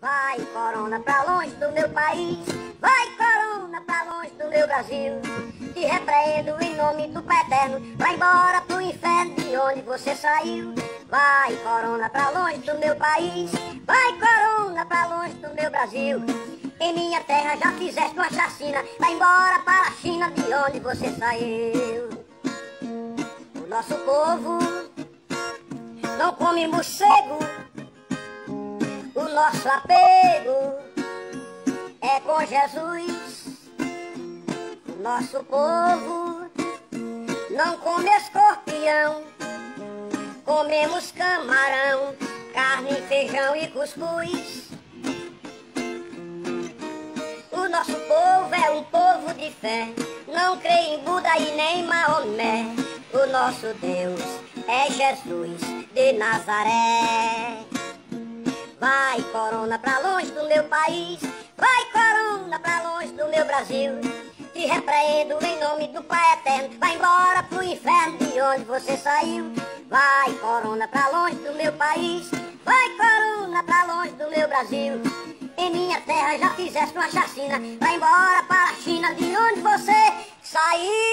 Vai, corona, pra longe do meu país. Vai, corona, pra longe do meu Brasil. Te repreendo em nome do Pai Eterno. Vai embora pro inferno de onde você saiu. Vai, corona, pra longe do meu país. Vai, corona, pra longe do meu Brasil. Em minha terra já fizeste uma chacina. Vai embora para a China de onde você saiu. O nosso povo não come morcego. Nosso apego é com Jesus. Nosso povo não come escorpião. Comemos camarão, carne, feijão e cuscuz. O nosso povo é um povo de fé, não crê em Buda e nem Maomé. O nosso Deus é Jesus de Nazaré. Vai, corona, pra longe do meu país. Vai, corona, pra longe do meu Brasil. Te repreendo em nome do Pai Eterno. Vai embora pro inferno de onde você saiu. Vai, corona, pra longe do meu país. Vai, corona, pra longe do meu Brasil. Em minha terra já fizeste uma chacina. Vai embora para a China de onde você saiu.